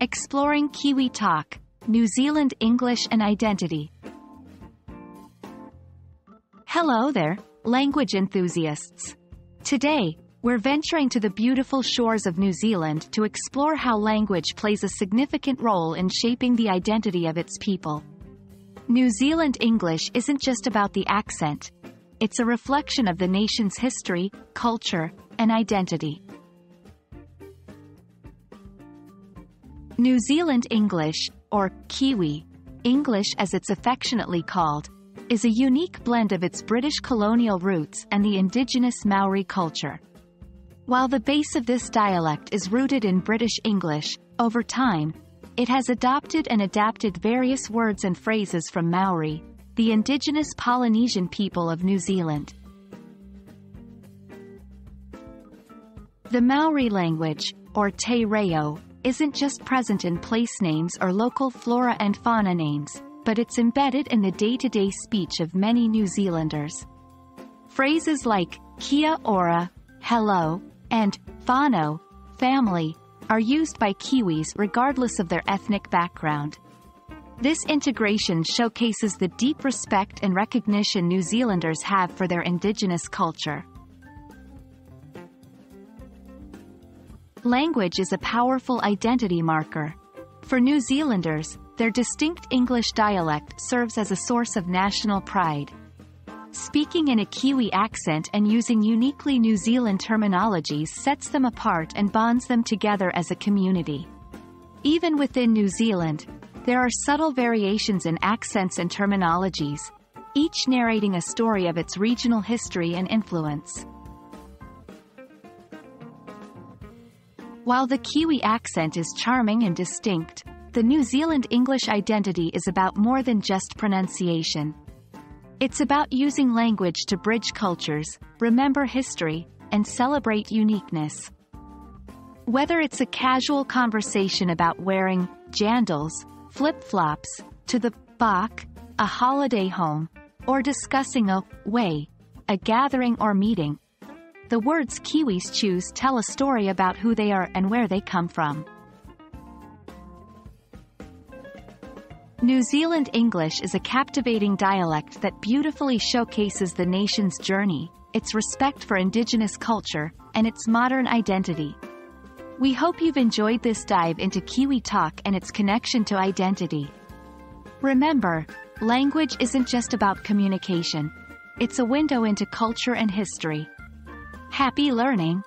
Exploring Kiwi Talk, New Zealand English and Identity. Hello there, language enthusiasts. Today, we're venturing to the beautiful shores of New Zealand to explore how language plays a significant role in shaping the identity of its people. New Zealand English isn't just about the accent. It's a reflection of the nation's history, culture, and identity. New Zealand English, or Kiwi, English as it's affectionately called, is a unique blend of its British colonial roots and the indigenous Maori culture. While the base of this dialect is rooted in British English, over time, it has adopted and adapted various words and phrases from Maori, the indigenous Polynesian people of New Zealand. The Maori language, or Te Reo, isn't just present in place names or local flora and fauna names, but it's embedded in the day-to-day speech of many New Zealanders. Phrases like kia ora, hello, and whānau, family, are used by Kiwis regardless of their ethnic background. This integration showcases the deep respect and recognition New Zealanders have for their indigenous culture. Language is a powerful identity marker. For New Zealanders, their distinct English dialect serves as a source of national pride. Speaking in a Kiwi accent and using uniquely New Zealand terminologies sets them apart and bonds them together as a community. Even within New Zealand, there are subtle variations in accents and terminologies, each narrating a story of its regional history and influence. While the Kiwi accent is charming and distinct, the New Zealand English identity is about more than just pronunciation. It's about using language to bridge cultures, remember history, and celebrate uniqueness. Whether it's a casual conversation about wearing jandals, flip-flops, to the bach, a holiday home, or discussing a hui, a gathering or meeting, the words Kiwis choose tell a story about who they are and where they come from. New Zealand English is a captivating dialect that beautifully showcases the nation's journey, its respect for indigenous culture, and its modern identity. We hope you've enjoyed this dive into Kiwi talk and its connection to identity. Remember, language isn't just about communication. It's a window into culture and history. Happy learning!